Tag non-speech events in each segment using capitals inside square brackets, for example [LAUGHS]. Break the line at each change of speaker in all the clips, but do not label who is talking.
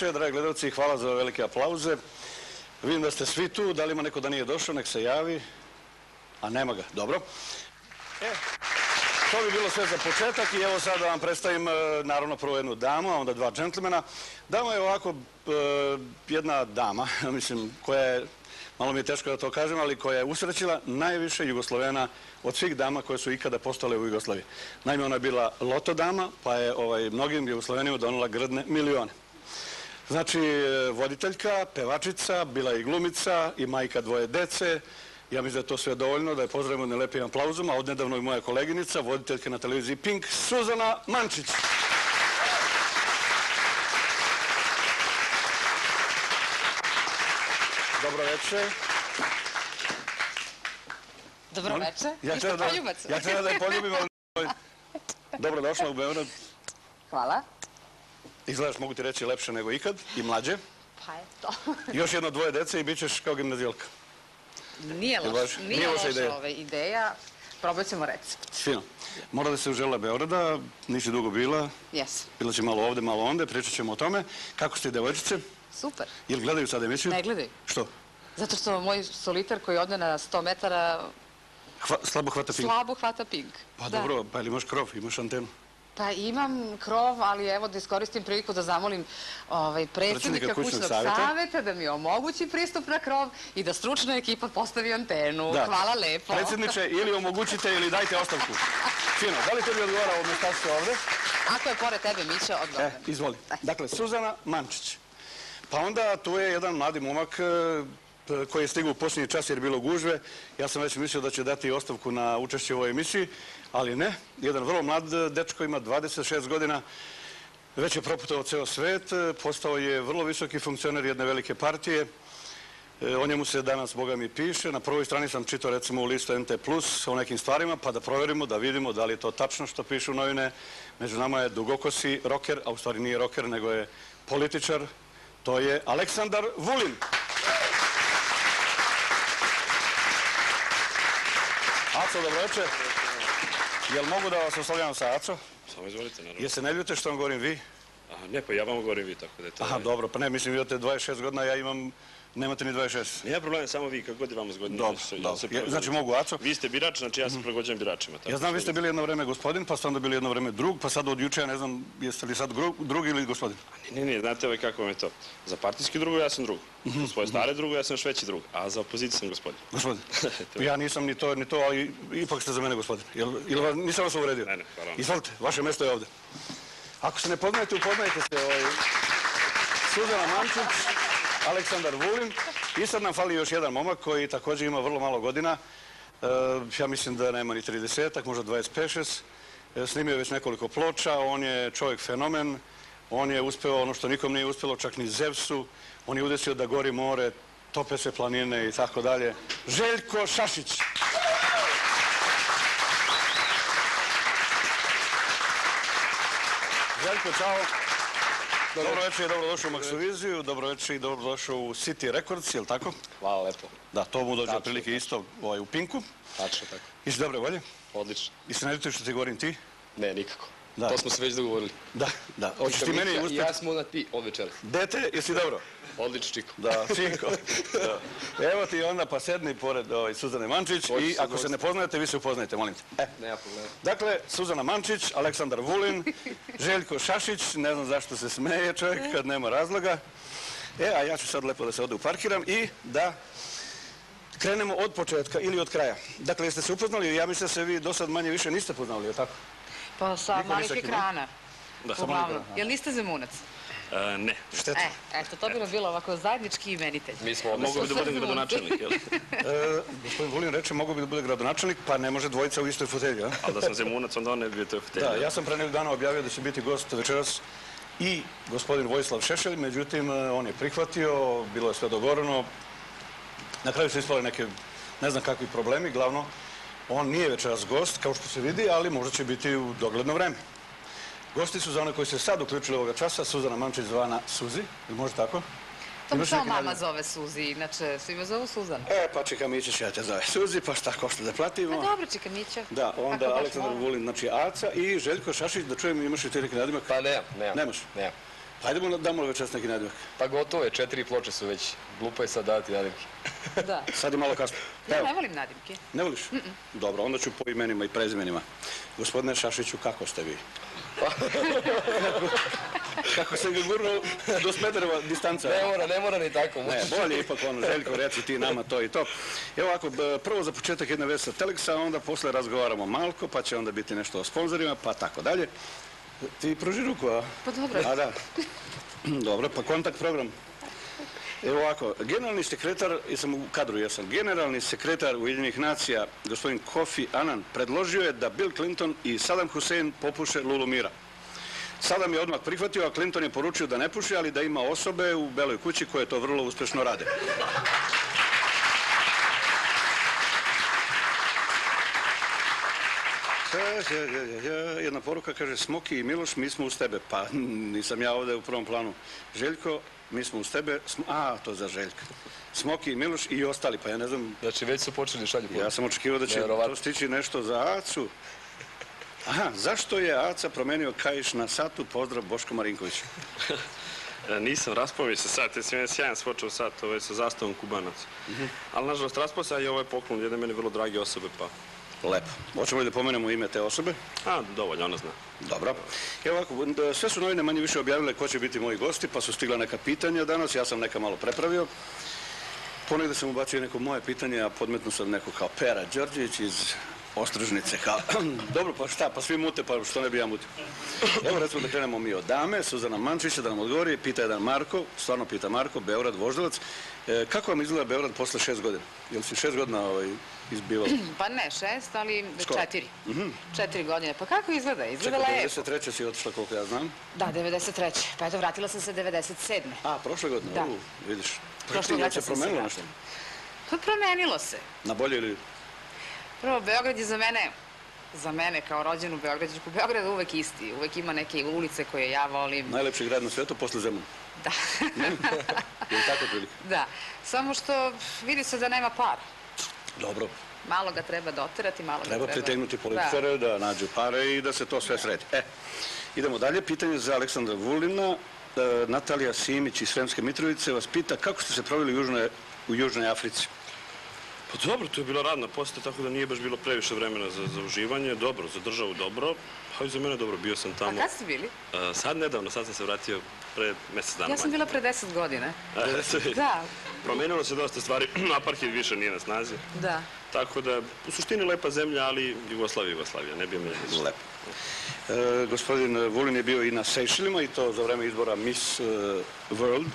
Večer, dragi gledalci, hvala za velike aplauze. Vidim da ste svi tu, da li ima neko da nije došao, nek se javi. A nema ga, dobro. E, to bi bilo sve za početak i evo sad da vam predstavim e, naravno prvo jednu damu, a onda dva džentlmena. Dama je ovako e, jedna dama, [LAUGHS] mislim, koja je, malo mi je teško da to kažem, ali koja je usrećila najviše Jugoslovena od svih dama koje su ikada postale u Jugoslaviji. Naime, ona je bila loto dama, pa je ovaj, mnogim Jugoslovenima donula grdne milione. Znači, e, voditeljka, pevačica, bila je i glumica i majka dvoje dece. Ja mislim da je to sve dovoljno, da je pozdravimo ne lepim aplauzom, a odnedavno i moja koleginica, voditeljka na televiziji Pink, Suzana Mančić. Dobro večer.
Dobro večer.
Ja ću da, ja je poljubim, ali... [LAUGHS] Dobro došla u Beograd.
Hvala.
Izgledaš, mogu ti reći, lepše nego ikad i mlađe.
Pa eto. [LAUGHS]
Još jedno dvoje dece i bit ćeš kao gimnazijalka.
Nije loš,
baš?
nije,
Nije loša ideja.
ova ideja. Probat ćemo recept.
Fino. Mora da se užela Beograda, nisi dugo bila,
Jes.
bila će malo ovde, malo onde, pričat ćemo o tome. Kako ste devojčice?
Super.
Jel gledaju sad emisiju?
Ne gledaj.
Što?
Zato što moj solitar koji ode na 100 metara
Hva, slabo hvata ping.
slabo hvata ping.
Pa
Da.
dobro, pa ili imaš krov, imaš antenu.
Pa imam krov, ali evo da iskoristim priliku da zamolim ovaj,
Predsjednika kućnog saveta.
da mi omogući pristup na krov i da stručna ekipa postavi antenu. Hvala lepo.
Predsjedniče, ili omogućite ili dajte ostavku. Fino, da li tebi odgovara ovo mjestašće ovde?
Ako je pored tebe Mića,
E,
odgovor.
izvoli. Dakle, Suzana Mančić. Pa onda tu je jedan mladi momak e, koji je stigao u posljednji čas jer je bilo gužve. Ja sam već mislio da će dati ostavku na učešće u ovoj emisiji, ali ne. Jedan vrlo mlad e, dečko ima 26 godina, već je proputovao ceo svet, e, postao je vrlo visoki funkcioner jedne velike partije. E, O njemu se danas, Boga mi, piše. Na prvoj strani sam čitao recimo u listu NT o nekim stvarima, pa da proverimo, da vidimo da li je to tačno što pišu novine. Među nama je dugokosi roker, a u stvari nije roker, nego je političar. To je Aleksandar Vulin. Aco, dobro večer. Jel mogu da vas oslovljam sa Aco?
Samo izvolite, naravno.
Jel se ne ljute što vam govorim vi?
Aha, ne, pa ja vam govorim vi, tako da je to...
Aha, dobro, pa ne, mislim, vi imate 26 godina, ja imam, nemate ni 26.
Nije problem, samo vi, kako god je vama zgodnije.
Dobro,
se-
dobro. znači mogu Aco?
Vi ste birač, znači ja se prilagođujem biračima. tako
Ja znam, vi ste bili jedno vreme gospodin, pa ste onda bili jedno vreme drug, pa sad od juče, ja ne znam, jeste li sad drugi ili gospodin?
Ne, ne, znate ovaj kako vam je to. Za partijski drugo ja sam drug.
Mhm,
Za svoje stare drugo ja sam još veći drug. A za opoziciju sam gospodin.
Gospodin. [LAUGHS] Ja nisam ni to, ni to, ali ipak ste za mene gospodin. Jel, vas, nisam vas uvredio?
Ne, ne, hvala vam.
Izvolite, vaše mjesto je ovde. Ako se ne poznajete, upoznajte se. Ovaj, Suzana Mančić, Aleksandar Vulin i sad nam fali još jedan momak koji također ima vrlo malo godina. E, ja mislim da nema ni 30, možda 25 E, Snimio je već nekoliko ploča, on je čovjek fenomen, on je uspeo ono što nikom nije uspjelo, čak ni Zevsu, on je udesio da gori more, tope se planine i tako dalje. Željko Šašić. Željko, čao. Dobro večer i dobrodošao u Maksoviziju, dobro večer i dobrodošao u City Records, je li tako?
Hvala lepo.
Da, to mu dođe
Tačno,
otprilike isto ovaj, u Pinku.
Tačno tako.
Jesi dobre volje?
Odlično.
I se ne što ti govorim ti?
Ne, nikako.
Da.
To smo se već dogovorili.
Da, da. Hoćeš ti meni
i
uspjeti?
ja smo na ti od večeras.
Dete, jesi dobro?
Odlično, Čiko.
Da, [LAUGHS] Činko. Da. Evo ti onda pa sedni pored ovaj, Suzane Mančić
Hoću
i ako se ne poznajete, vi se upoznajete, molim te. E.
Nema problema.
Dakle, Suzana Mančić, Aleksandar Vulin, [LAUGHS] Željko Šašić, ne znam zašto se smeje čovjek kad nema razloga. E, a ja ću sad lepo da se ovdje uparkiram i da krenemo od početka ili od kraja. Dakle, jeste se upoznali, ja mislim da se vi do sad manje više niste poznali, je li tako?
Pa sa
Niko
malih ekrana.
Da,
samo
Uglavnom.
ekrana.
Jel niste zemunac?
E, ne.
Šteta.
E, eto, to bi nam bilo ovako zajednički imenitelj.
Mi smo
Mogu
odlično.
bi da budem gradonačelnik, jel? [LAUGHS]
E, gospodin Vulin reče, mogu bi da bude gradonačelnik, pa ne može dvojica u istoj fotelji, a?
Ali da sam zemunac, onda on ne bi bio to
Da, ja sam pre nekog dana objavio da će biti gost večeras i gospodin Vojislav Šešelj, međutim, e, on je prihvatio, bilo je sve dogovoreno. Na kraju su ispali neke, ne znam kakvi problemi, glavno, on nije večeras gost, kao što se vidi, ali možda će biti u dogledno vreme. Gosti su za one koji se sad uključili ovoga časa, Suzana Mančić zvana Suzi, ili može tako?
To
Imaš
samo mama zove Suzi, inače svi me zovu Suzana.
E, pa čeka Mićić, ja te zove Suzi, pa šta košta da platimo?
Pa dobro, čeka Mića.
Da, onda Aleksandar. Vulin, znači Aca i Željko Šašić, da čujem imaš li ti neki nadimak?
Pa nemam, nemam.
Nemaš?
Nemam.
Pa Hajdemo da damo večeras neki nadimak.
Pa gotovo je, četiri ploče su već. Glupo je sad dati nadimke. [LAUGHS]
Da.
Sad je malo kasno.
Ja
Evo,
ne volim nadimke.
ne voliš? Dobro, onda ću po imenima i prezimenima. Gospodine Šašiću, kako ste vi? [LAUGHS] kako sam ga gurnuo do Smedereva distanca.
Ne mora, ne mora ni tako.
Ne, bolje je ipak ono, Željko, reci ti nama to i to. Evo ovako, prvo za početak jedna vest sa Teleksa, onda posle razgovaramo malko, pa će onda biti nešto o sponzorima, pa tako dalje. Ti pruži ruku, a?
Pa dobro.
A da. [CLEARS THROAT] Dobro, pa kontakt program. Evo ovako, generalni sekretar, jesam u kadru, jesam, generalni sekretar Ujedinjenih nacija, gospodin Kofi Annan, predložio je da Bill Clinton i Saddam Hussein popuše Lulu Mira. Saddam je odmah prihvatio, a Clinton je poručio da ne puši, ali da ima osobe u Beloj kući koje to vrlo uspešno rade. [LAUGHS] Jedna poruka kaže Smoki i Miloš, mi smo uz tebe. Pa nisam ja ovde u prvom planu. Željko, mi smo uz tebe. A, to za Željka. Smoki Miloš i ostali, pa ja ne znam,
Znači, već su počeli šalju
ja sam očekivao da će to stići nešto za Acu. Aha, zašto je Aca promenio kajiš na satu? Pozdrav Boško Marinković. [LAUGHS]
E, Nisam raspao mi se sat, jer sam jedan sjajan svočao sat, ovaj sa zastavom Kubanac. Ali nažalost raspao se, a i ovaj poklon jedne meni vrlo drage osobe, pa...
Lepo. Hoćemo li da pomenemo ime te osobe?
A, dovoljno, ona zna.
Dobro. Evo ovako, sve su novine manje više objavile ko će biti moji gosti, pa su stigla neka pitanja danas, ja sam neka malo prepravio. Ponegde sam ubacio neko moje pitanje, a podmetno sam neko kao Pera Đorđević iz Ostružnice. Kao, [CLEARS THROAT] dobro, pa šta, pa svi mute, pa što ne bi ja mutio. Evo recimo da krenemo mi od dame, Suzana Mančića da nam odgovori, pita jedan Marko, stvarno pita Marko, Beograd, Voždovac. E, kako vam izgleda Beograd posle šest godina? Jel si šest godina ovaj, izbivao? [CLEARS THROAT]
Pa ne šest, ali četiri. Četiri godine. Pa kako izgleda? Izgleda
Čekaj,
lepo.
93. si otišla koliko ja znam.
Da, 93. Pa eto, vratila sam se 97.
A, prošle godine?
Da.
U, vidiš.
Prošlog
Jel
leta
se promenilo nešto?
Pa promenilo se.
Na bolje ili...
Prvo, Beograd je za mene, za mene kao rođenu Beograđanku, Beograd je uvek isti. Uvek ima neke ulice koje ja volim.
Najlepši grad na svetu posle Zemuna.
Da. [LAUGHS]
Je li tako prilike?
da. Samo što vidi se da nema para.
Dobro.
Malo ga treba doterati, malo
Treba
ga treba...
pritegnuti političare da. nađu pare i da se to sve sredi. E, idemo dalje. Pitanje za Aleksandra Vulina. E, Natalija Simić iz Sremske Mitrovice vas pita kako ste se proveli u Južnoj, u Južnoj Africi.
Pa dobro, to je bila radna posta, tako da nije baš bilo previše vremena za, za uživanje. Dobro, za državu dobro, pa i za mene dobro, bio sam
A
tamo.
kad ste bili?
E, sad nedavno, sad sam se vratio pre mesec dana
Ja sam
manje.
bila pre 10 godina.
E, [LAUGHS]
Da,
Promenilo se dosta stvari, [CLEARS THROAT] apartheid više nije na snazi.
da.
Tako da, u suštini lepa zemlja, ali Jugoslavija, Jugoslavija, ne bi menjali.
Lepo. E, gospodin Vulin je bio i na Sejšilima i to za vreme izbora Miss World.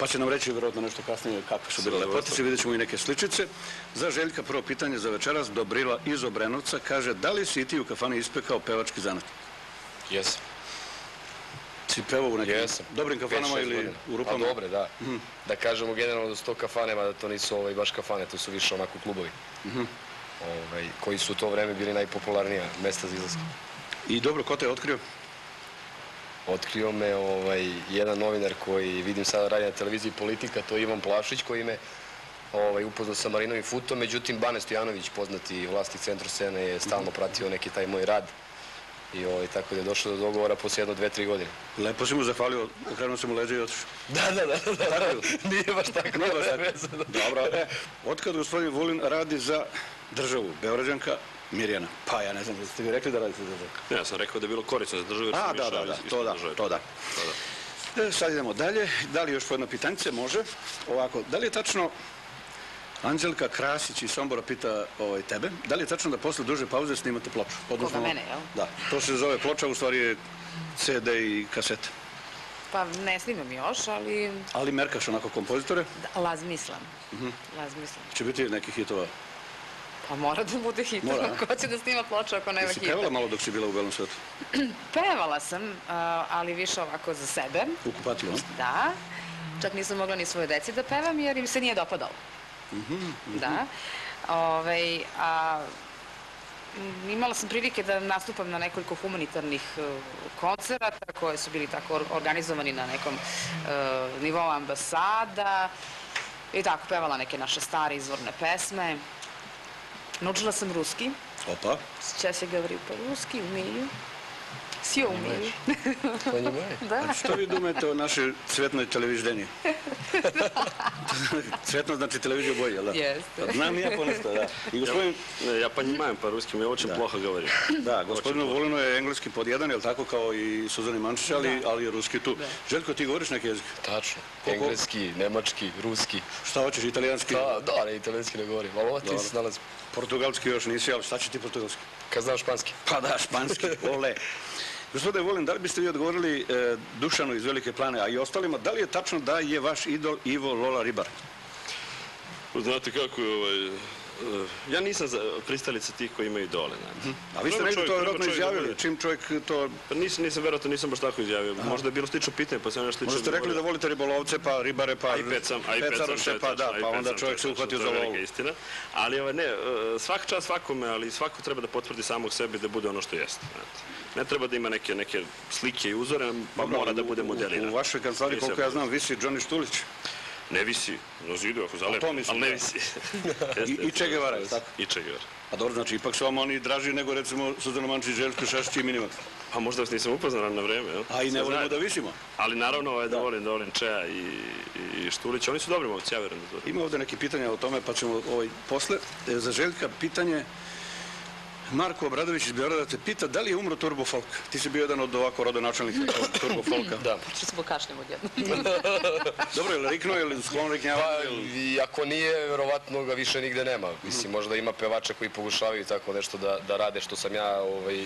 Pa će nam reći vjerojatno nešto kasnije kakve su bile lepotice. Vidjet ćemo i neke sličice. Za Željka prvo pitanje za večeras. Dobrila iz Obrenovca kaže da li si i ti u kafani ispekao pevački zanat?
Jesam.
Si pevao u nekim
Jesam.
dobrim kafanama ili u rupama?
Pa dobre, da. Da kažemo generalno da su to kafane, mada to nisu ovaj, baš kafane, to su više onako klubovi. ovaj, koji su u to vreme bili najpopularnija mesta za izlaske.
I dobro, ko te je otkrio?
Otkrio me ovaj, jedan novinar koji vidim sada radi na televiziji Politika, to je Ivan Plašić koji me ovaj, upoznao sa Marinovim Futom, međutim Bane Stojanović, poznati vlasnik centra scene, je stalno pratio neki taj moj rad. I ovaj, tako da je došlo do dogovora posle jedno, dve, tri godine.
Lepo si mu zahvalio, okrenuo sam mu leđa i otišao. [LAUGHS]
Da, da, da, da, da. Nije baš tako.
Nije baš tako. Dobro, e, otkad gospodin Vulin radi za državu, Beograđanka Mirjana? Pa ja ne znam, jeste vi rekli da radite za državu?
Ja sam rekao da je bilo korisno za državu.
A, da, da, to da, to da.
To da.
E, sad idemo dalje. Da li još po jedno pitanje? Može. Ovako, da li je tačno, Anđelka Krasić iz Sombora pita ovaj, tebe, da li je tačno da posle duže pauze snimate ploču?
Koga, mene, jel?
Da, to se zove ploča, u stvari je CD i kaseta.
Pa ne snimam još, ali
Ali merkaš onako kompozitore,
da, lazmislam.
Mhm.
Lazmislam.
će biti neki hitova.
Pa mora da bude hit.
Mora? [LAUGHS]
Ko će da snima ploču ako nema
Jesi
hita?
pevala malo dok si bila u belom svetu? [CLEARS THROAT]
Pevala sam, ali više ovako za sebe.
U kupatilu?
Da. Čak nisam mogla ni svoje deci da pevam jer im se nije dopadalo. Da. Ovaj, a, imala sam prilike da nastupam na nekoliko humanitarnih e, koncerata koji su bili tako or- organizovani na nekom e, nivou ambasada i tako pevala neke naše stare izvorne pesme. Научила съм руски.
Опа.
Сейчас я говорю по-русски, умею. Svi umeju.
To njima je.
Da.
Što vi думаете o našoj cvetnoj televiziji? [LAUGHS] Цветно znači televiziju boji, jel da?
Jeste.
Znam i ja ponešto, da. I gospodin,
Не, я понимаю по-русски, я очень плохо говорю.
da, gospodinu Vulinu je engleski pod jedan, jel tako, kao i Suzani Mančić, ali, ali je ruski tu. Željko, ti govoriš neki jezik?
Tačno.
Koliko?
Engleski, nemački, ruski.
Šta hoćeš, italijanski?
Da, da, ne, italijanski ne govorim, ali ova tri
Dobro.
se nalazi.
Portugalski još nisi, ali šta će ti portugalski?
Kad znam španski.
Pa da, španski, ole. Gospodine Volin, da li biste vi odgovorili e, Dušanu iz Velike plane, a i ostalima, da li je tačno da je vaš idol Ivo Lola Ribar?
Znate kako je ovaj... Ja nisam za pristalica tih koji imaju dole. Znate.
A vi ste
čovjek-
to vjerojatno izjavili, čim čovjek to...
Pa nisam, nisam vjerojatno nisam baš tako izjavio. Možda je bilo slično pitanje, pa sam nešto slično
Možda ste rekli da volite ribolovce, pa ribare, pa
i pecam, a i pecam,
pecaroše, pa da, pa onda čovjek se uhvatio za
to je
lovu.
istina. Ali ovaj, ne, eh, svaka čast svakome, ali svako treba da potvrdi samog sebe da bude ono što jeste. Ne treba da ima neke, neke slike i uzore, pa mora da bude modeliran.
u vašoj kancelariji,
I
koliko ja znam, visi Johnny Štulić
Ne visi, na zidu ako zalepi, ali ne visi. [LAUGHS]
I- i Che Guevara, je tako?
I Che Guevara.
A dobro, znači, ipak su vam oni draži nego, recimo, Suzana Mančić, Željko Šašić i Minimax.
Pa možda vas nisam upoznao na vreme?
A i ne volimo da visimo.
Ali naravno ovaj, da volim, da volim Čeja i, i Štulić. Oni su dobri momci, ja dobri.
Ima ovdje neki pitanja o tome, pa ćemo ovaj, posle. E, za Željka pitanje, Marko Obradović iz Beograda te pita da li je umro Turbo Folk? Ti si bio jedan od ovako rodonačelnika [LAUGHS] Turbo Folka.
Da.
Što se pokašljamo odjednom. [LAUGHS] [LAUGHS]
Dobro, je li riknuo, je li sklon riknjava?
Pa, ako nije, verovatno ga više nigde nema. Mislim, možda ima pevača koji pokušavaju tako nešto da, da rade, što sam ja ovaj,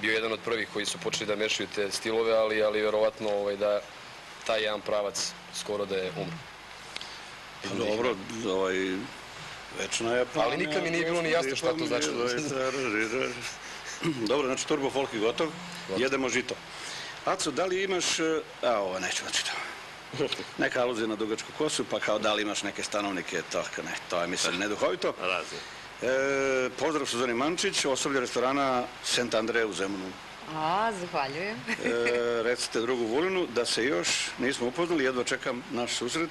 bio jedan od prvih koji su počeli da mešaju te stilove, ali, ali verovatno ovaj, da taj jedan pravac skoro da je umro.
Pa dobro, ovaj, večna je.
Ali nikad mi nije bilo ni jasno šta to znači.
Dobro, znači Turbo Folk je gotov, jedemo žito. Aco, da li imaš, e, a ovo neću da čitam. [LAUGHS] Neka aluzija na dugačku kosu, pa kao da li imaš neke stanovnike, to, ne, to je mislim neduhovito.
Razni.
E, pozdrav Suzani Mančić, osoblje restorana Sent Andre u Zemunu.
A, zahvaljujem.
E, recite drugu Vulinu da se još nismo upoznali, jedva čekam naš susret.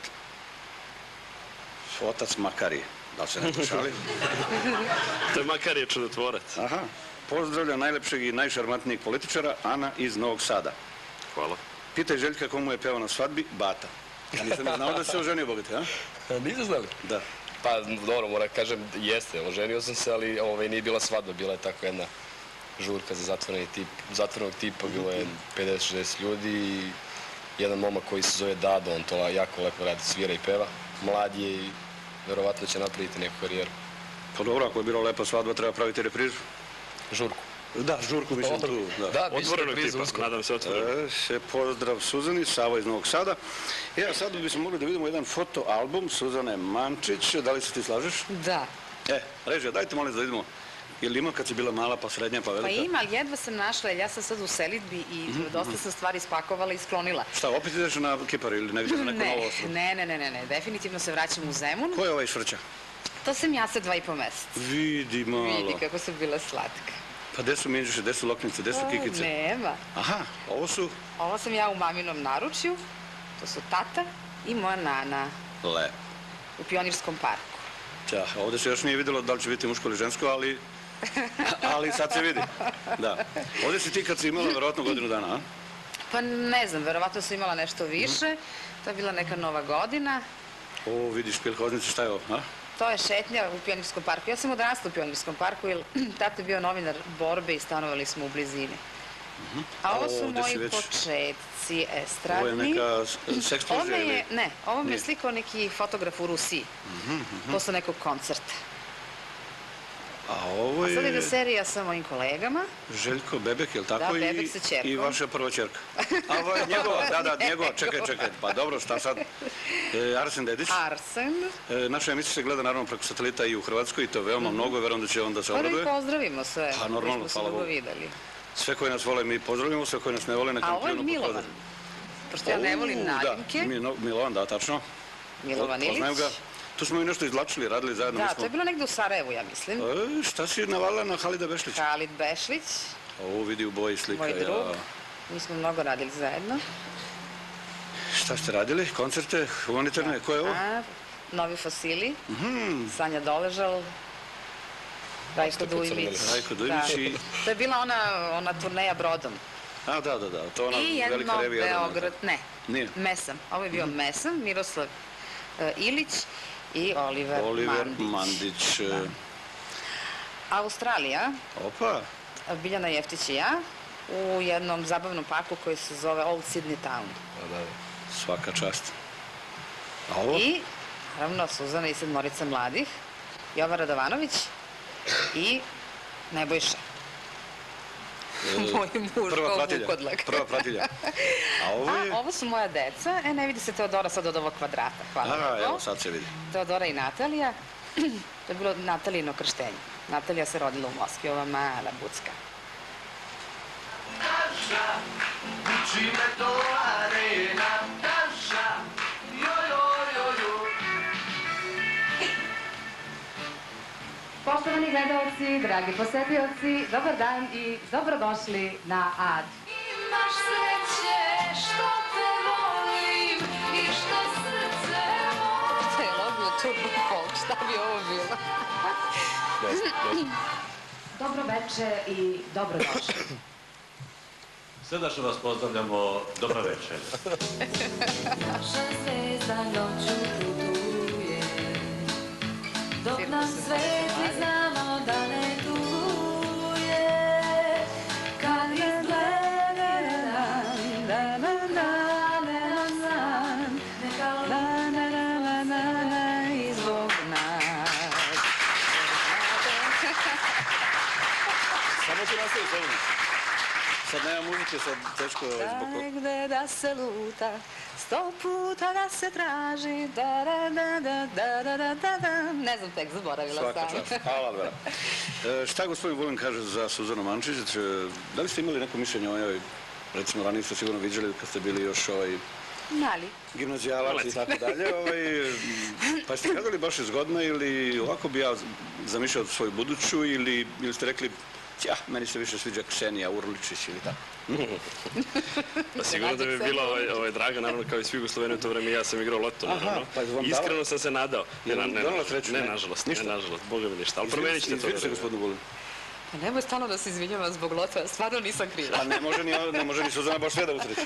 Otac Makari, da li se ne [LAUGHS] šali?
To je makar je čudotvorac.
Aha, pozdravlja najlepšeg i najšarmantnijeg političara, Ana iz Novog Sada.
Hvala.
Pitaj Željka komu je pevao na svadbi, Bata. Ja nisam ni znao da se oženio bogati, a?
Niste znali?
Da.
Pa, dobro, moram kažem, jeste, oženio sam se, ali ovaj, nije bila svadba, bila je tako jedna žurka za zatvoreni tip, zatvorenog tipa, bilo je 50-60 ljudi i jedan momak koji se zove Dado, on to jako lepo radi, svira i peva. Mlad je i verovatno će napraviti neku karijeru.
Pa dobro, ako je bila lepa svadba, treba praviti reprizu.
Žurku.
Da, žurku mislim tu. Da.
Da,
tipa, nadam se otvorenog.
E, pozdrav Suzani, Sava iz Novog Sada. E, a sad bismo mogli da vidimo jedan fotoalbum Suzane Mančić. Da li se ti slažeš?
Da.
E, režija, dajte molim da vidimo. Je li ima kad si bila mala, pa srednja, pa
Pa
velika?
ima, ali jedva sam našla, jer ja sam sad u selitbi i dosta sam stvari spakovala i sklonila.
Šta, opet ideš na Kipar ili negdje na neko novo
Ne,
ostrovo?
ne, ne, ne, ne, ne, definitivno se vraćam u Zemun.
Ko je ovaj švrća?
To sam ja sa dva i po meseca.
Vidi malo.
Vidi kako sam bila slatka.
Pa gde su minđuše, gde su loknice, gde su kikice?
Nema.
Aha, ovo su
Ovo sam ja u maminom naručju. To su tata i moja nana
le.
u Pionirskom parku.
Ča, ovdje se još nije vidjelo da li će biti muško ili žensko, ali, [LAUGHS] ali sad se vidi. Da. Ovdje si ti kad si imala verovatno godinu dana, a?
Pa ne znam, verovatno sam imala nešto više. To je bila neka nova godina.
O, vidiš, pilkoznice, šta je ovo, a?
To je šetnja u Pionirskom parku. Ja sam odrasla u Pionirskom parku, jer [CLEARS THROAT] tata je bio novinar borbe i stanovali smo u blizini. A ovo su
si
moji
već-
početci
Ovo je
estradni.
neka s- seks
Ovo
pozija
me
ili...
ne, ovo me
Nije.
je slikao neki fotograf u Rusiji. Posle nekog koncerta.
A ovo
A sad
je
serija sa mojim kolegama.
Željko Bebek, je li tako?
Da,
I-
Bebek sa ćerkom.
I vaša prva čerka. [LAUGHS] A ovo je njegova, da, da, [LAUGHS] njegova, čekaj, čekaj. Pa dobro, šta sad? E, Arsen Dedić.
Arsen.
E, naša emisija se gleda naravno preko satelita i u Hrvatskoj i to je veoma mnogo, verujem da će onda se
Pa da
obraduje.
pozdravimo sve.
Pa, normalno, hvala Bogu. Sve koji nas vole mi pozdravljamo, sve koji nas ne vole neka
A ovo je Milovan. Pošto ja ne volim nadimke.
Da, Milovan, da, tačno.
Milovan
Poznajem
Ilić.
ga. Tu smo i nešto izvlačili, radili zajedno.
Da,
smo-
to je bilo negde u Sarajevu, ja mislim.
E, šta si navalila na Halida Bešlića?
Halid Bešlić,
Ovo vidi u boji slika.
moj
ja.
drug. Mi smo mnogo radili zajedno.
Šta ste radili? Koncerte? Humanitarne? Ko je ovo?
A, novi fosili.
Mhm.
Sanja Doležal. Rajko. Dujmić.
Rajko Dujmić i-
To je bila ona, ona turneja brodom.
A, da, da, da, to je ona
I jedno
velika revija. Jadrana.
Beograd, ne,
Nije.
Mesam. Ovo je bio Mesam, Miroslav e, Ilić i Oliver,
Oliver
Mandić.
Mandić. e,
Australija,
Opa,
Biljana Jeftić i ja, u jednom zabavnom parku koji se zove Old Sydney Town.
Da, da.
svaka čast. A ovo?
I, naravno, Suzana i sedmorica mladih, Jovan Radovanović i Nebojša. [LAUGHS] Moj muž
Prva
vukodlak.
Prva pratilja. A ovo je...
A ovo su moja deca. E, ne vidi se Teodora sad od ovog kvadrata. Hvala.
A, evo, sad se vidi.
Teodora i Natalija. [CLEARS THROAT] to je bilo Natalijino krštenje. Natalija se rodila u Moskvi, ova mala bucka.
Poštovani gledalci, dragi posetioci, dobar dan i dobrodošli na AD.
Imaš sreće što te volim i što srce moje
To je lobio turbo folk, šta bi ovo bilo? [CLEARS THROAT]
Dobro veče i dobrodošli. [CLEARS THROAT]
Srdačno vas pozdravljamo, dobra večer. [LAUGHS]
Naša zvezda noću putuje Dok nam svetli
Muzike, sad teško zbog...
Negde da se luta, sto puta da se traži, da da da da da da da da da. Ne znam tek, zaboravila
Svaka
sam.
čast. [LAUGHS] Hvala, Albera. E, šta gospodin Vulin kaže za Suzanu Mančić? E, Da li ste imali neko mišljenje o njoj? Recimo, ranije ste sigurno viđali kad ste bili još ovaj,
Mali.
gimnazijalac i tako dalje. Ovaj, pa ste kazali baš je zgodna ili ovako bi ja zamišljao svoju buduću ili, ili ste rekli Ja, meni se više sviđa Ksenija Urličić ili tako.
Pa sigurno da bi bila ovaj, ovaj draga, naravno kao i svi Jugosloveni u to vreme, ja sam igrao loto,
Aha,
naravno.
pa?
Iskreno sam se nadao. Ne,
Ne.
nažalost, ne, nažalost, boga mi ništa, ali promenit ćete to.
Izvinite se, gospodinu.
Pa nemoj stalno da se izvinjavam zbog lota, stvarno nisam kriva.
Pa ne može ni, ne može ni Suzana baš sve da usreći.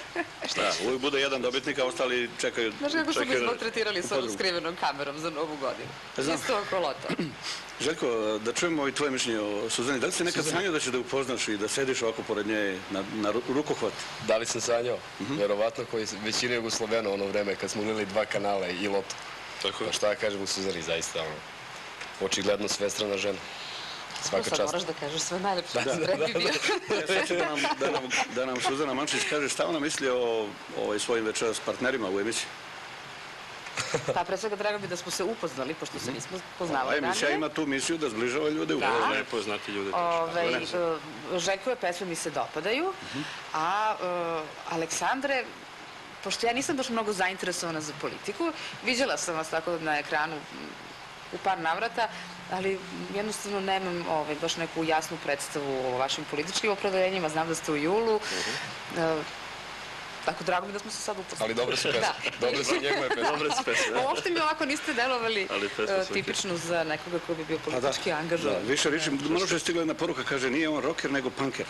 Šta, uvijek bude jedan dobitnik, a ostali čekaju.
Znaš kako su me
Čekaj,
izmaltretirali sa ovom skrivenom kamerom za novu godinu?
Znam.
Isto oko lota. [CLEARS THROAT]
Željko, da čujemo i tvoje mišljenje o Suzani. Da li si nekad sanjao da će da upoznaš i da sediš ovako pored nje na, na ru- rukohvat?
Da li sam sanjao? Verovatno koji većina Jugoslovena u ono vreme kad smo ulili dva kanala i loto.
Tako je.
Pa šta kažem u Suzani, zaista ono, očigledno svestrana žena. Svaka
Sad
čast.
moraš da kažeš sve najlepše.
Da,
Da,
da nam, [LAUGHS] da, nam, da nam Suzana Mančić kaže šta ona misli o svojim večeras partnerima u emisiji.
Pa pre svega drago bi da smo se upoznali, pošto se nismo
Ova
poznavali
emisija
ranije.
ima tu misiju da zbližava ljude u
Da.
da.
Lepo je znati ljude.
Ovaj, e, Željkove pesme mi se dopadaju, a e, Aleksandre, pošto ja nisam baš mnogo zainteresovana za politiku, viđala sam vas tako na ekranu u par navrata, ali jednostavno nemam ovaj, baš neku jasnu predstavu o vašim političkim opredeljenjima, znam da ste u julu, e, tako drago mi da smo se sad upoznali.
Ali dobre su [LAUGHS] pesme.
Da.
Dobre su njegove pesme.
Dobre su pesme.
Uopšte mi ovako niste delovali
Ali
e, tipično za nekoga ko bi bio
Pa
politički
da,
angažovan.
više riči, malo što je stigla jedna poruka, kaže nije on rocker nego punker.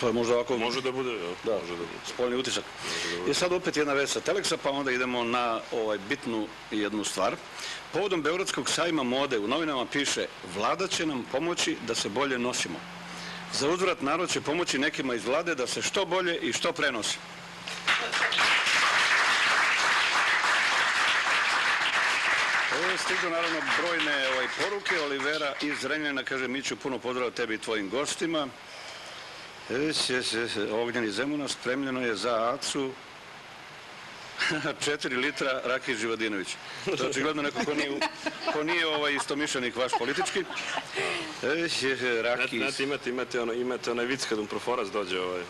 To je možda ovako...
Može da bude,
Da,
može da bude.
spoljni utisak. I sad opet jedna vest sa Teleksa, pa onda idemo na ovaj bitnu jednu stvar. Povodom Beogradskog sajma mode u novinama piše Vlada će nam pomoći da se bolje nosimo. Za uzvrat narod će pomoći nekima iz vlade da se što bolje i što prenosi. Stižu naravno brojne ovaj, poruke. Olivera iz Zrenjanina kaže Miću puno pozdrav tebi i tvojim gostima. Es, ognjeni zemuna spremljeno je za Acu [LAUGHS] 4 litra Raki Živadinović. To je očigledno neko ko nije, u- ko nije ovaj istomišljenik vaš politički. Raki.
Znate, imate, imate, ono, imate onaj vic kad Umproforac dođe, ovaj.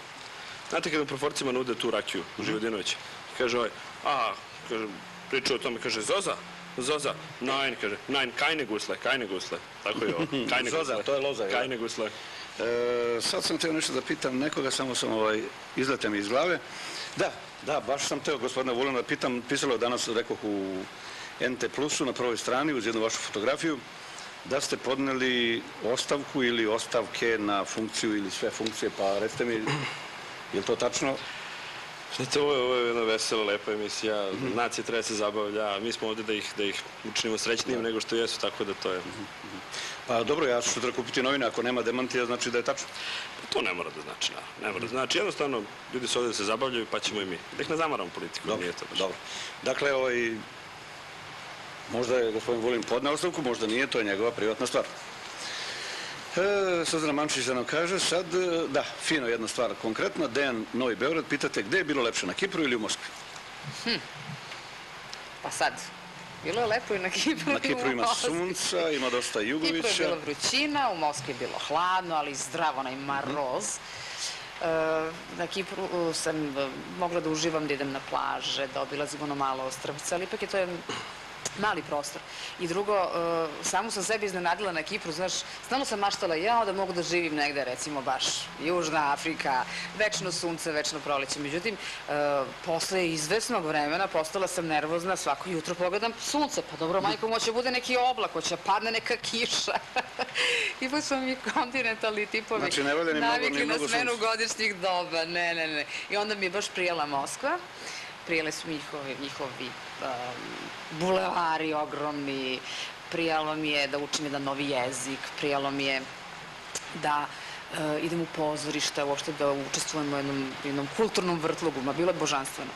Znate kad Umproforcima nude tu rakiju,
Mhm.
Živodinović, kaže ovaj, a, kaže, priča o tome, kaže, Zoza, Zoza, nein, kaže, nein, keine gusle, keine gusle. Tako je ovo, [LAUGHS]
Zoza,
gusle.
to je loza?
Keine gusle.
E, sad sam teo nešto da pitam nekoga, samo sam ovaj, izlete mi iz glave. Da, da, baš sam teo gospodina Vulina da pitam, pisalo je danas, rekoh u NT Plusu na prvoj strani uz jednu vašu fotografiju. da ste podneli ostavku ili ostavke na funkciju ili sve funkcije, pa recite mi, je li to tačno?
Znate, ovo je, ovo je jedna vesela, lepa emisija.
Mhm.
Nacija treba se zabavlja, mi smo ovde da ih, da ih učinimo srećnijim nego što jesu, tako da to je...
Mhm. Pa dobro, ja ću sutra kupiti novine, ako nema demantija, znači da je tačno.
To ne mora da znači, da. Ne mora da znači. Jednostavno, ljudi su ovde da se zabavljaju, pa ćemo i mi. Da ih ne zamaramo politiku,
Dobro,
nije to baš.
dobro. Dakle, ovaj, možda je gospodin Vulin podneo ostavku, možda nije, to je njegova privatna stvar. E, Suzana Mančić da nam kaže sad, e, da, fino jedna stvar, konkretno, Dejan Novi Beograd, pitate gde je bilo lepše, na Kipru ili u Moskvi?
Pa sad, bilo je lepo i na Kipru
Na
i u
Kipru ima sunca, ima dosta
Kipru je
Jugovića.
bilo vrućina, u Moskvi je bilo hladno, ali zdravo, onaj maroz. E, na Kipru sam uh, mogla da uživam, da idem na plaže, da obilazim ono malo ostrvce, ali ipak je to jedan mali prostor. I drugo, uh, samo sam sebi iznenadila na Kipru, znaš, stalno sam maštala ja da mogu da živim negde, recimo baš Južna Afrika, večno sunce, večno proleće. Međutim, uh, posle izvesnog vremena postala sam nervozna, svako jutro pogledam sunce, pa dobro, majko, moće bude neki oblak, hoće padne neka kiša. [LAUGHS] Ipak smo mi kontinentalni tipovi
Znači, ne ni mnogo- ni
navikli na smenu godišnjih doba, ne, ne, ne. I onda mi je baš prijela Moskva, prijele su njihovi, njihovi um, bulevari ogromni, prijalo mi je da učim jedan novi jezik, prijalo mi je da uh, idem u pozorište, uopšte da učestvujem u jednom, jednom kulturnom vrtlogu, ma bilo je božanstveno.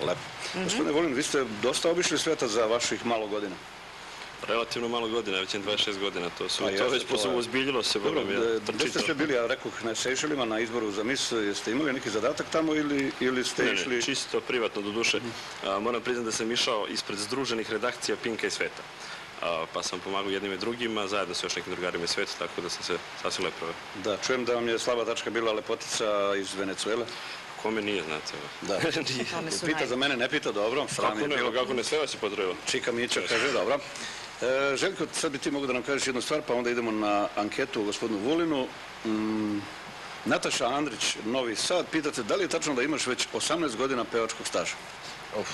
Lepo.
Mhm.
Gospodine Vulin, vi ste dosta obišli sveta za vaših malo godina.
Relativno malo godina, već je 26 godina, to su,
Pa
to već
je-
uzbiljilo se,
Dobro, e,
ja
gde ste sve bili, ja rekoh, na Sejšelima, na izboru za mis, jeste imali neki zadatak tamo ili, ili ste
Ne,
išli...
ne, čisto privatno do duše. A, moram priznati da sam išao ispred združenih redakcija Pinka i Sveta. A, pa sam pomagao jednim i drugima, zajedno sa još nekim drugarima iz sveta, tako da sam se sasvim lepo.
Da, čujem da vam je slaba tačka bila lepotica iz Venecuele.
Kome nije, znate. evo.
Da. [LAUGHS]
Nije.
Pita za mene, ne pita, dobro.
Kako ne,
bilo.
kako ne, sve vas je potrebao.
Čika Mića kaže, dobro. E, Željko, sad bi ti mogu da nam kažeš jednu stvar, pa onda idemo na anketu o gospodinu Vulinu. Mm, Nataša Andrić, Novi Sad, pitate da li je tačno da imaš već 18 godina pevačkog staža?
Uf,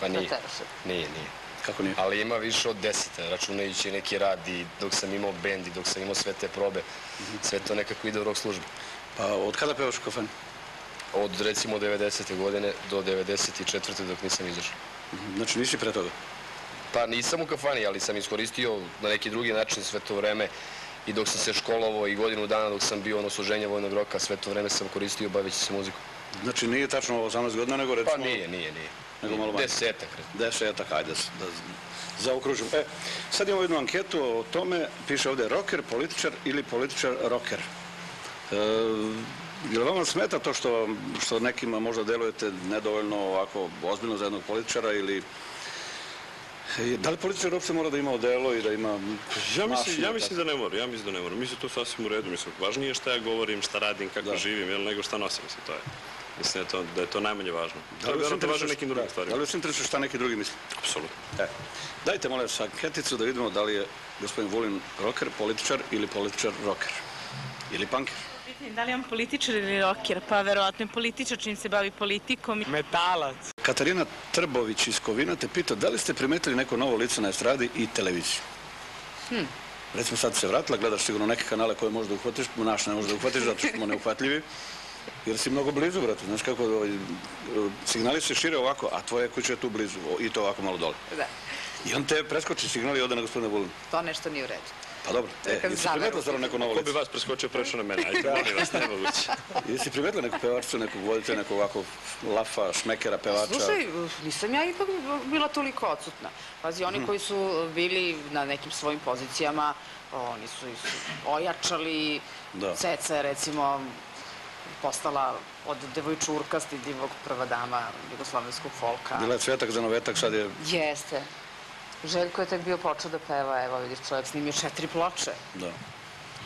pa nije. Nije, nije.
Kako nije?
Ali ima više od deseta, računajući neki rad i dok sam imao bend i dok sam imao sve te probe, sve to nekako ide u rock službi.
Pa od kada pevaš u kafani?
Od recimo 90. godine do 94. dok nisam izašao.
Znači nisi pre toga?
Pa nisam u kafani, ali sam iskoristio na neki drugi način sve to vreme i dok sam se školovao i godinu dana dok sam bio na osluženje vojnog roka, sve to vreme sam koristio baveći se muzikom.
Znači nije tačno 18 godina, nego recimo...
Pa nije, nije, nije.
Nego malo manje.
Desetak.
Desetak, ajde da, da zaokružim. E, sad imamo jednu anketu o tome, piše ovde rocker, političar ili političar rocker. E, je li vama smeta to što, što nekima možda delujete nedovoljno ovako ozbiljno za jednog političara ili Da li političar uopšte mora da ima odelo i da ima...
Ja mislim, ja mislim da ne mora, ja mislim da ne mora. Mislim to sasvim u redu, mislim, važnije je šta ja govorim, šta radim, kako
Da.
živim, jel, nego šta nosim, mislim, to je. Mislim da je to, da je to najmanje važno.
Da li vas
vjerojatno važno
interesuje-
nekim drugim
da,
stvarima.
Da li vas interesuje šta neki drugi misle?
Apsolutno.
E, dajte molim vas anketicu da vidimo da li je gospodin Vulin rocker, političar ili političar rocker. Ili punker.
Da li je on političar ili rocker? Pa verovatno je političar čim se bavi politikom.
Metalac.
Katarina Trbović iz Kovina te pita da li ste primetili neko novo lice na estradi i televiziji?
Hm.
Recimo sad se vratila, gledaš sigurno neke kanale koje možda uhvatiš, naš ne možda uhvatiš zato što smo neuhvatljivi. Jer si mnogo blizu, brate, znaš kako ovaj, signali se šire ovako, a tvoja kuća je tu blizu i to ovako malo dole.
Da,
I on te preskoči signal i ode na gospodina Vulina.
to nešto nije u redu.
Pa dobro, e, jesi primetila stvarno neko novo
Ko bi vas preskočio prešao na mene? Ajde, [LAUGHS] molim vas, nemoguće.
Jesi primetila neku pevačicu, nekog voditelja, nekog ovako lafa, šmekera, pevača?
Slušaj, nisam ja ipak bila toliko odsutna. Pazi,
Mhm.
oni koji su bili na nekim svojim pozicijama, oni su, su ojačali.
Da.
Ceca je, recimo, postala od devojčurkasti divog prva dama jugoslovenskog folka.
Bila je cvetak za novetak, sad je,
Jeste. Željko je tek bio počeo da peva, evo vidiš, čovjek snimio četiri ploče.
da.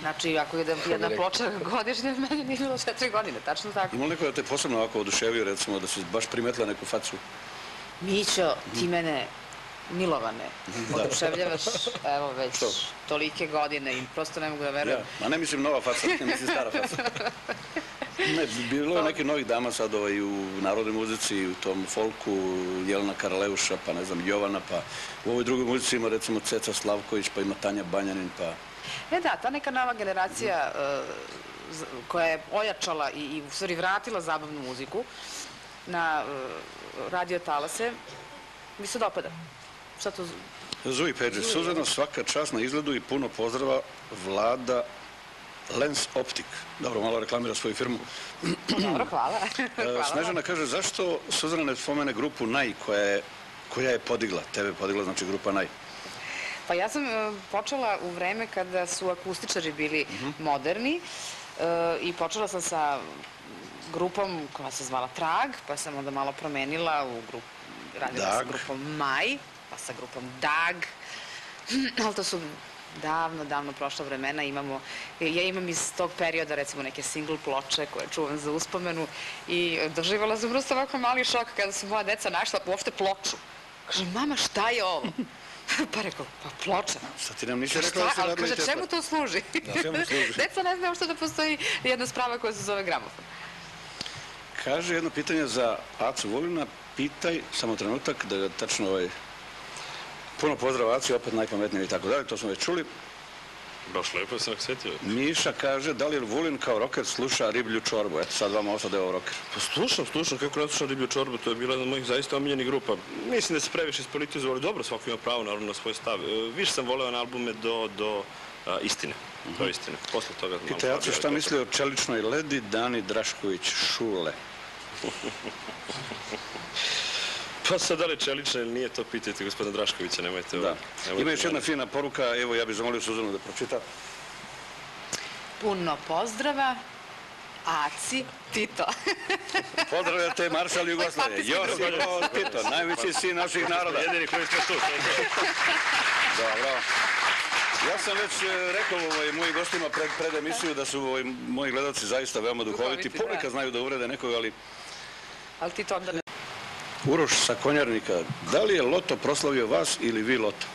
Znači, ako je jedna ploča godišnje, [LAUGHS] meni nije bilo četiri godine, tačno tako.
Ima li neko da te posebno ovako oduševio, recimo, da si baš primetila neku facu?
Mićo, ti mene milovane, oduševljavaš, [LAUGHS] evo već
Što?
tolike godine i prosto ne mogu da verujem.
Ja, ma ne mislim nova faca, ne mislim stara faca. [LAUGHS] Ne, bilo je nekih novih dama sad ovaj, u narodnoj muzici, u tom folku, Jelena Karleuša, pa ne znam, Jovana, pa u ovoj drugoj muzici ima recimo Ceca Slavković, pa ima Tanja Banjanin, pa...
E da, ta neka nova generacija e, z- koja je ojačala i, i u stvari vratila zabavnu muziku na e, radio talase, mi se dopada. Šta to... z-
Zuji Peđe, Suzano, svaka čast na izgledu i puno pozdrava vlada Lens Optik. Dobro, malo reklamira svoju firmu.
Dobro, hvala. [CLEARS THROAT]
E,
hvala
Snežana kaže, zašto Suzana ne spomene grupu Naj koja je, koja je podigla, tebe podigla, znači grupa Naj.
Pa ja sam e, počela u vreme kada su akustičari bili moderni e, i počela sam sa grupom koja se zvala Trag, pa sam onda malo promenila u grup, radila sa grupom Maj, pa sa grupom Dag, [CLEARS THROAT] ali to su davno, davno prošla vremena. Imamo, ja imam iz tog perioda recimo neke single ploče koje čuvam za uspomenu i doživala sam prosto ovako mali šok kada su moja deca našla uopšte ploču. Kaže, mama, šta je ovo? [LAUGHS] pa rekao, pa ploča.
Šta ti nam nisi rekla da si
Ali
radila i
čemu to služi?
čemu služi? [LAUGHS]
Deca ne znaju što da postoji jedna sprava koja se zove gramofon.
Kaže jedno pitanje za Acu Volina, pitaj, samo trenutak, da ga tačno ovaj... Puno pozdrava Aci, opet najpametniji i tako dalje, to smo već čuli.
Baš lepo sam aksetio.
Miša kaže, da li Vulin kao roker sluša riblju čorbu? Eto, sad vama ostade ovo roker.
Pa slušam, slušam, kako ne slušam Riblju čorbu, to je bila jedna od mojih zaista omiljenih grupa. Mislim da se previše ispolitizovali, dobro, svako ima pravo naravno na svoj stav. E, Više sam voleo na albume do, do a, istine, to je istina. Posle toga
Acu
slabije,
šta misli o čeličnoj ledi Dani Drašković Šule. [LAUGHS]
Pa sad da li čelična ili nije, to pitajte gospodina Draškovića, nemojte...
Da.
nemojte
Ima još jedna fina poruka, evo ja bih zamolio Suzanu da pročita.
Puno pozdrava. Aci, Tito. [LAUGHS]
Pozdravljate maršal Jugoslavije. Josip Broz Tito, najveći sin naših naroda.
Jedini koji smo tu, to to.
Dobro. Ja sam već e, rekao ovaj, mojim gostima pred, pred emisiju da su ovaj, moji gledalci zaista veoma duhoviti.
Da.
Ponekad znaju da uvrede nekoga, ali
Ali Tito onda ne...
Uroš sa Konjarnika, da li je Loto proslavio vas ili vi Loto?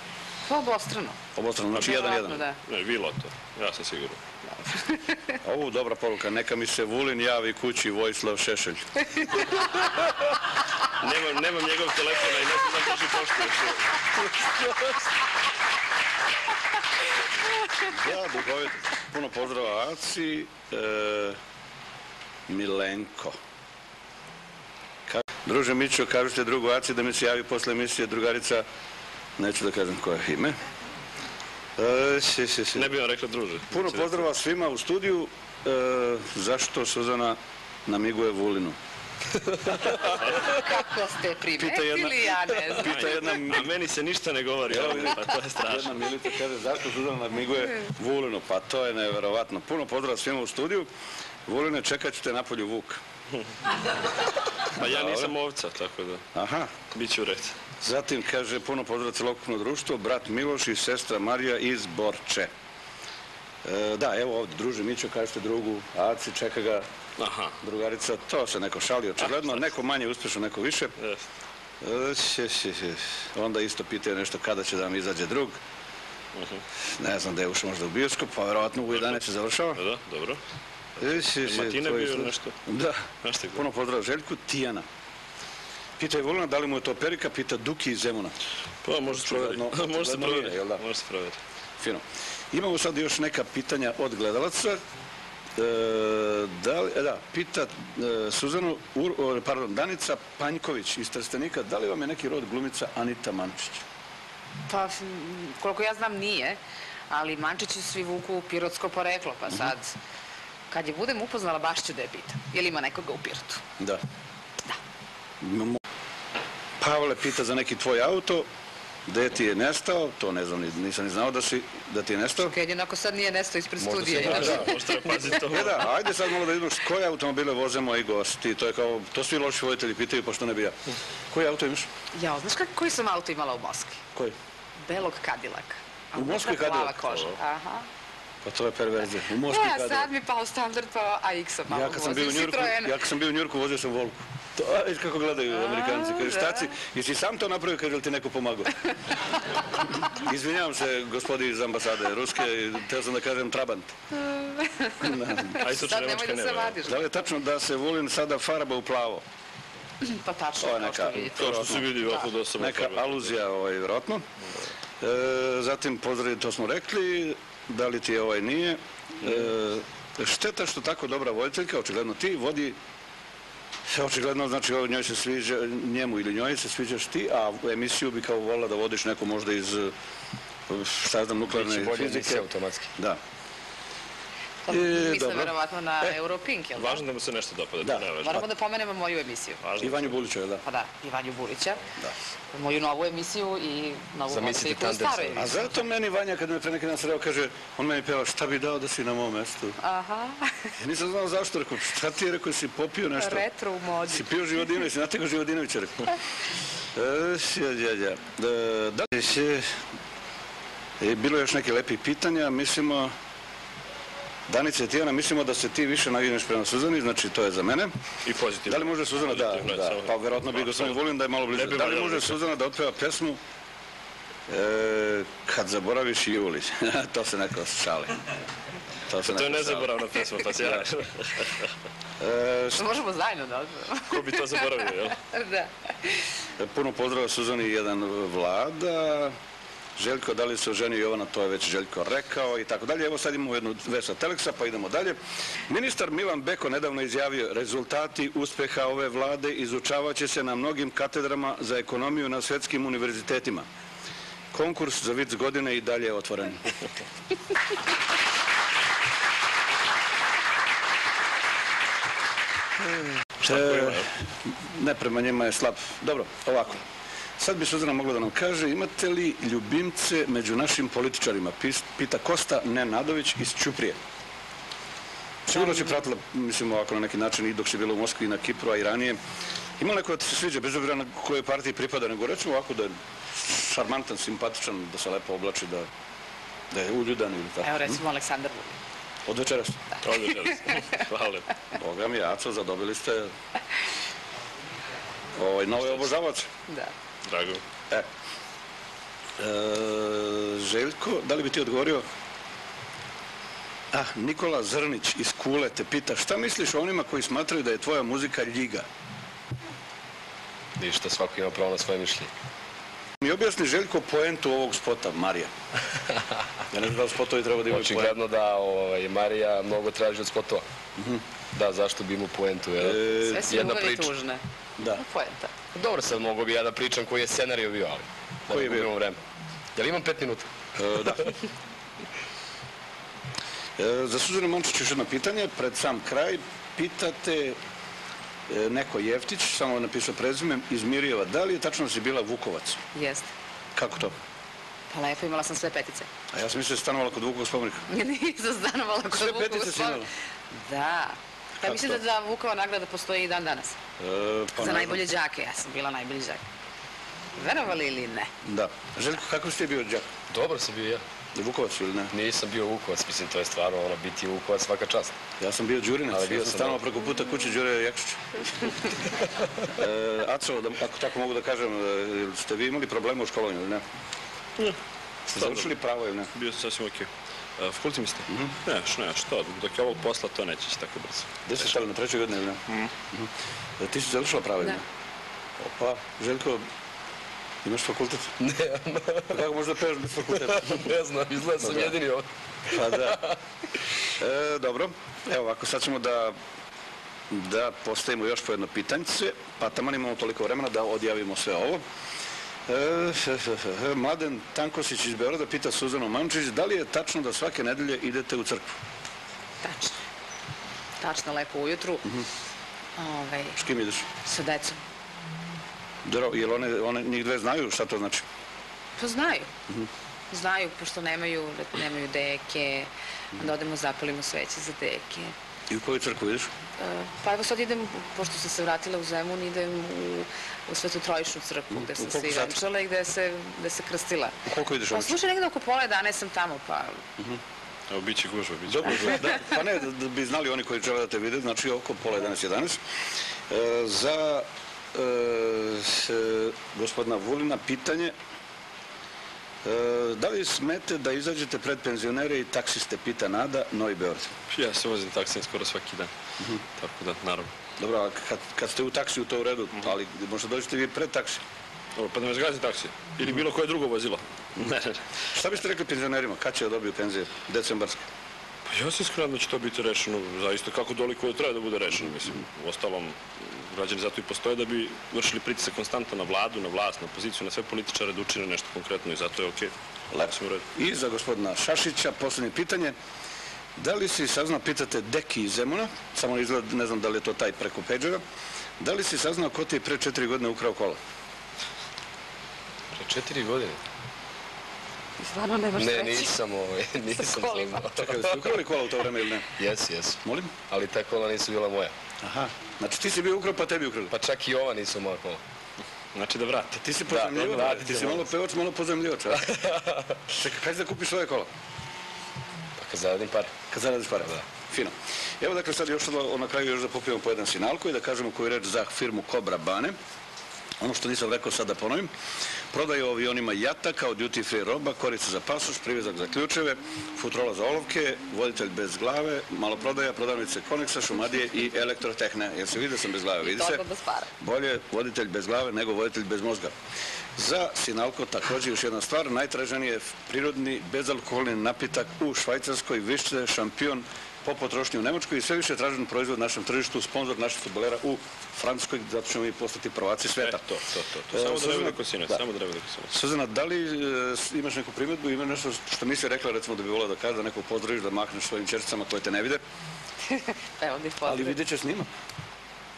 Pa obostrano.
Obostrano, znači jedan jedan.
Da.
Ne, vi loto, ja sam siguran.
Ovo dobra poruka, neka mi se Vulin javi kući Vojislav Šešelj. [LAUGHS]
Nemam, nemam njegov telefon i ne znam da li drži poštu još.
Ja, duhovit, puno pozdrava Aci, e, Milenko. Druže Mićo, kažete drugu Aci da mi se javi posle emisije drugarica, neću da kažem koje je ime. E, si, si, si.
Ne bi vam rekla druže.
Puno pozdrava svima u studiju. E, zašto Suzana namiguje Vulinu?
Kako ste primetili, ja ne znam.
Pita jedna,
A meni se ništa ne govori,
vidite.
pa to je strašno.
jedna Milica kaže zašto Suzana namiguje Vulinu? Pa to je neverovatno. Puno pozdrava svima u studiju. Vuline, čekat ću te napolju Vuk. [LAUGHS]
Pa ja nisam ovca, tako da
Aha.
bit ću u red.
Zatim kaže puno pozdrava celokupno društvo, brat Miloš i sestra Marija iz Borče. E, da, evo ovdje, druže Mićo, kažete drugu, Aci, čeka ga
Aha,
drugarica, to se neko šali očigledno, [LAUGHS] neko manje uspješno, neko više. E. Onda isto pitaju nešto kada će da vam izađe drug. Ne znam da je ušao možda u bioskop, pa verovatno u 11 se završava.
Da, da, dobro.
E, to je
bio nešto?
Da. Puno pozdrav Željku, Tijana. Pita je Volina da li mu je to perika, pita Duki iz Zemuna.
Pa može se.
Očigledno- [LAUGHS]
Može se može proveri.
Fino. Imamo sad još neka pitanja od gledalaca. E, da, li, e, da, pita e, Suzanu, Ur- pardon, Danica Panjković iz Trstenika, da li vam je neki rod glumica Anita Mančić?
Pa, koliko ja znam, nije. Ali Mančići svi vuku pirotsko poreklo, pa sad... Kad je budem upoznala, baš ću da je pitam. Jel ima nekoga u Pirotu?
Da. Da. Imamo... Pavle pita za neki tvoj auto, gde ti je nestao, to ne znam, ni- nisam ni znao da, si, da ti je nestao.
Kad jednako sad nije nesto ispred
Možda
studija.
se
inače-
vraća.
Možda paziti to.
E da, ajde sad malo da vidimo koje automobile voze moji gosti. To je kao, to svi loši voditelji pitaju, pošto ne bi ja. Koji auto imaš?
Ja, znaš kak, koji sam auto imala u Moskvi?
Koji?
Belog Kadilaka.
U Moskvi
Plava
Cadillac?
koža. Aha.
Pa to je perverzija. U Moskvi
Ja,
kada...
sad mi pao standard pa AX-a malo
Ja kad sam bio u Njurku, ja kad sam bio u Njurku vozio sam Volku. To, vidiš kako gledaju Amerikanci. Kaže, šta si? Jesi sam to napravio, kaže, li ti neko pomagao? [LAUGHS] Izvinjavam se, gospodi iz ambasade Ruske, teo sam da kažem Trabant. [LAUGHS]
A
Sad nemoj
Nemačka
da se vadiš.
Da li je tačno da se Vulin sada farba u plavo?
Pa tačno,
To je
kao što vidite.
Kao što se vidi ovako da sam
Neka aluzija, ovaj, vjerojatno. E, zatim, pozdrav, to smo rekli, da li ti je ovaj nije. E, šteta što tako dobra voditeljka, očigledno ti, vodi Očigledno, znači, njoj se sviđa, njemu ili njoj se sviđaš ti, a emisiju bi kao volila da vodiš neko možda iz, šta znam, nuklearne
Biće bolje
fizike.
automatski.
Da. E,
Mislim
dobro.
verovatno na
E,
Europink, jel da?
Važno da mu se nešto dopada,
Da.
to ne važno.
Moramo da pomenemo moju emisiju.
Važno.
I Vanju Bulića, da.
Pa da, i Vanju Bulića.
Da.
Moju novu emisiju i novu voditeljku u staroj
sa-
A zato meni Vanja, kad me pre neki dan sreo, kaže, on meni peva, šta bi dao da si na mom mestu?
Aha, [LAUGHS]
Ja nisam znao zašto, rekao, šta ti je, rekao, si popio nešto?
retro u modi.
Si pio Živodinović, znate ko Živodinović je rekao? [LAUGHS] E, sja, dja, dja. Da li se, bilo je još neke lepih pitanja, mislimo, Danica i Tijana, mislimo da se ti više nagineš prema Suzani, znači to je za mene.
I pozitivno.
Da li može Suzana da, da, pa verovatno bi gospodin Vulin da je malo bliže.
Ne
Da li može. Suzana da otpeva pesmu e, Kad zaboraviš Juli? [LAUGHS] to se neko šali. To, se
To je nezaboravna pesma, [LAUGHS] pa se ja...
E,
To možemo zajedno da odmemo. [LAUGHS]
Ko bi to zaboravio, jel?
da.
Puno pozdrava Suzani i jedan vlada. Željko, da li se oženio Jovana, to je već Željko rekao i tako dalje. Evo sad imamo jednu vest sa Teleksa, pa idemo dalje. Ministar Milan Beko nedavno izjavio rezultati uspeha ove vlade izučavat će se na mnogim katedrama za ekonomiju na svetskim univerzitetima. Konkurs za vic godine i dalje je otvoren. E, ne, prema njima je slab. Dobro, ovako. Sad bi Suzana mogla da nam kaže, imate li ljubimce među našim političarima? Pita Kosta Nenadović iz Ćuprije. Sigurno si pratila, mislim, ovako na neki način i dok si bila u Moskvi i na Kipru, a i ranije. Ima li neko da se sviđa, bez obzira na kojoj partiji pripada, nego recimo ovako da je šarmantan, simpatičan, da se lepo oblači, da, da je uljudan ili tako.
Evo recimo Aleksandar Vulin.
Od večeras.
Ovdje želim. [LAUGHS] Hvala.
Boga mi, Aco, zadobili ste [LAUGHS] ovaj, nove obožavače.
Da.
Drago.
E. E, Željko, da li bi ti odgovorio? Ah, Nikola Zrnić iz Kule te pita šta misliš o onima koji smatraju da je tvoja muzika ljiga?
Ništa, svako ima pravo na svoje mišljenje.
Mi objasni Željko poentu ovog spota, Marija. [LAUGHS] Ja ne znam da li spotovi treba da imaju poentu.
Očigledno da ovaj, Marija mnogo traži od spotova. Da, zašto bi mu poentu, jel?
E,
Sve su
jedna
ljubavi
priča.
tužne.
da.
Poenta.
Dobro, sad mogu bi ja da pričam koji je scenarij bio, ali... Da
Koji je
ne
bio?
gubimo vreme. Jel imam pet minuta?
E, da. [LAUGHS] E, za Suzanu Mančić još jedno pitanje. Pred sam kraj pitate e, neko Jeftić, samo je napisao prezime, iz Mirjeva. Da li je tačno da si bila Vukovac?
Jeste.
Kako to?
Pa lepo, imala sam sve petice.
A ja sam mislio da si stanovala kod Vukovog spomenika. [LAUGHS]
Nisam stanovala kod
Sve petice si
spomenika.
imala?
Da. Pa
Kako
mislim da, da Vukova nagrada postoji i dan danas.
E, pa
Za
ne
najbolje đake, ja sam bila najbolji đak. Verovali ili ne?
Da. Željko, kako si ti bio đak?
Dobro sam bio ja.
Vukovac ili ne?
Nisam bio Vukovac, mislim, to je stvarno ono, biti Vukovac svaka čast.
Ja sam bio Đurinac,
Ali bio
ja sam
dobro.
preko puta kuće Đure Jakšića. [LAUGHS] e, Aco, da, ako tako mogu da kažem, e, ste vi imali problema u školovanju ili ne? Ste završili pravo ili ne?
Bio sam sasvim okej. Okay. Fakulti mislite?
Mhm.
Ne, što ne, što? Dok je ovog posla, to neće ići tako brzo.
Gde ste stali na trećoj godini ili ne? Mhm. E, Ti si završila pravo ili ne? Opa, Željko, imaš fakultet? [LAUGHS]
Ne,
Pa kako možda peveš bez fakulteta? [LAUGHS]
ne znam, izgleda sam
da.
jedini ovdje.
Pa da. [LAUGHS] E, dobro, evo ovako, sad ćemo da da postavimo još po jedno pitanjce, pa taman imamo toliko vremena da odjavimo sve ovo. E, Mladen Tankosić iz Beograda pita Suzanu Mančić, da li je tačno da svake nedelje idete u crkvu?
Tačno. Tačno, lepo ujutru.
Mhm.
Ovaj,
S kim ideš?
sa decom.
Dobro, jel one, one njih dve znaju šta to znači?
Pa znaju.
Mhm.
Znaju, pošto nemaju, nemaju deke, onda odemo zapalimo sveće za deke.
I u koju crkvu ideš?
E, Pa evo sad idem, pošto sam se vratila u Zemun, idem u, u Svetu Trojičnu crkvu, gde sam se i venčala i gde se, gde se krstila.
U koliko ideš
Pa
obično?
slušaj, negde oko pola 11 sam tamo, pa
Evo, bit će gužva, bit će
Dobro, da, pa ne, da, bi znali oni koji žele da te vide, znači oko pola 11, 11. E, za e, s, gospodina Vulina pitanje e, da li smete da izađete pred penzionere i taksiste, pita Nada, Novi Beograd.
Ja se vozim taksijem skoro svaki dan. Tako da, naravno.
Dobro, a kad, kad ste u taksiju, to u redu, ali možda dođete vi pred taksi.
Dobro, pa da me zgazi taksi. Ili bilo koje drugo vozilo. Ne, ne, ne.
Šta biste rekli penzionerima? Kad će da dobiju penzije? Decembarske.
Pa ja se iskreno da će to biti rešeno zaista kako toliko je treba da bude rešeno. Mislim, u ostalom, građani zato i postoje da bi vršili pritisak konstantno na vladu, na vlast, na opoziciju, na sve političare da učine nešto konkretno i zato je okej.
Lepo.
Smo u redu.
I za gospodina Šašića, posljednje pitanje. Da li si saznao, pitate Deki iz Zemuna, samo izgled, ne znam da li je to taj preko Pagera, da li si saznao ko ti je pre četiri godine ukrao kola?
Pre četiri godine.
Stvarno ne možeš
Ne,
reći.
nisam, ovaj, [LAUGHS] nisam
kolima.
saznao.
Čekaj, ste ukrali kola u to vreme ili ne?
Jes, jes.
Molim?
Ali ta kola nisu bila moja.
Aha. Znači ti si bio ukrao pa tebi ukrali.
Pa čak i ova nisu moja kola.
Znači da vrate.
Ti si pozemljivač,
da,
ti si malo pevač, malo pozemljivač. [LAUGHS] Čekaj, kad da kupiš svoje kola?
Kad zaradim pare.
Kad zaradiš pare? Da. Fino. Evo dakle sad još na kraju još da popijemo po jedan sinalko i da kažemo koju reč za firmu Cobra Bane. Ono što nisam rekao sad da ponovim. Prodaju avionima jata kao duty free roba, korica za pasoš, privezak za ključeve, futrola za olovke, voditelj bez glave, maloprodaja, prodavnice Koneksa, Šumadije i elektrotehne. Jer se vidi da sam bez glave, vidi se.
bez para.
Bolje voditelj bez glave nego voditelj bez mozga. Za Sinalko također još jedna stvar, najtraženiji je prirodni bezalkoholni napitak u Švajcarskoj, više šampion po potrošnji u Nemačkoj i sve više tražen proizvod na našem tržištu, sponsor naših futbolera u Francuskoj, zato ćemo mi postati prvaci
E,
sveta.
to, to, to. to.
E,
Samo da kosinac,
da.
samo da ne bude kosinac.
Suzana, da li e, imaš neku primjedbu, ima nešto što nisi rekla, recimo da bi volila da kaže, da nekog pozdraviš, da mahneš svojim čericama koje te ne vide, [LAUGHS]
Evo
ali vidjet će snima.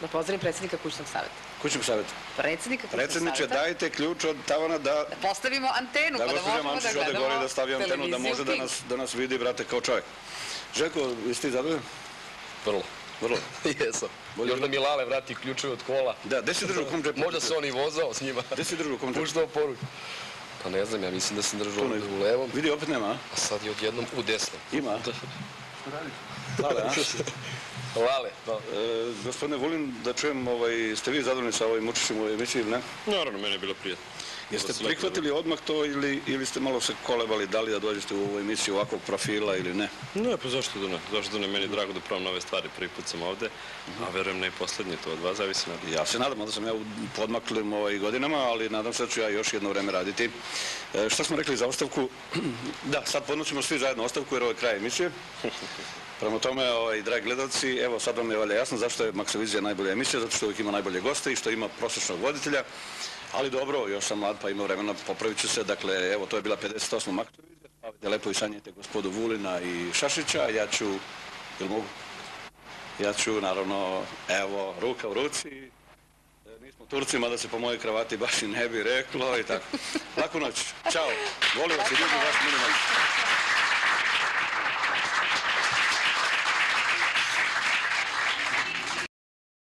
Da pozdravim predsjednika kućnog savjeta.
Kućnog savjeta.
Predsjednika kućnog
Predsjedniče,
savjeta.
dajte ključ od tavana da
Da postavimo antenu,
Da,
pa da možemo da gledamo
gore da stavi antenu da može da nas, da nas vidi, brate, kao čovjek. Željko, jesi ti zadovoljan?
Vrlo.
Vrlo. [LAUGHS]
Jesam.
Bolje
Još da mi Lale vrati ključeve od kola.
Da, gde si držao u kom džepu?
Možda se on i vozao s njima.
Gde si držao u kom džepu?
Puštao poruku. Pa ne znam, ja mislim da sam držao u levom,
Vidi, opet nema, a?
a sad je odjednom u desnom.
Ima, [LAUGHS] a? Dale, a?
Lale, da.
E, gospodine Vulin, da čujem, ovaj, ste vi zadovoljni sa ovim učešćem u emisiji ili ne?
Naravno, meni je bilo prijatno.
Jeste prihvatili odmah to ili, ili ste malo se kolebali da li da dođete u ovu emisiju ovakvog profila ili ne?
Ne, pa zašto da ne? Zašto da ne? Meni je drago da probam nove stvari. Prvi put sam ovde, a verujem ne i poslednji, to od vas zavisi. Na...
Ja se nadam da sam ja u podmaklim ovaj godinama, ali nadam se da ću ja još jedno vreme raditi. E, šta smo rekli za ostavku? [CLEARS THROAT] da, sad podnosimo svi zajedno ostavku jer ovo je kraj emisije. [LAUGHS] Prema tome, ovaj, dragi gledalci, evo sad vam je valjda jasno zašto je Maksovizija najbolja emisija, zato što uvijek ima najbolje goste i što ima prosječnog voditelja. Ali dobro, još sam mlad pa ima vremena, popravit ću se. Dakle, evo, to je bila 58. Maksovizija. Stavite lepo i sanjajte gospodu Vulina i Šašića. Ja ću, jel mogu? Ja ću, naravno, evo, ruka u ruci. E, Nismo Turci, mada se po mojoj kravati baš i ne bi reklo i tako. Laku noć. Ćao. Volim vas i vas minimalno.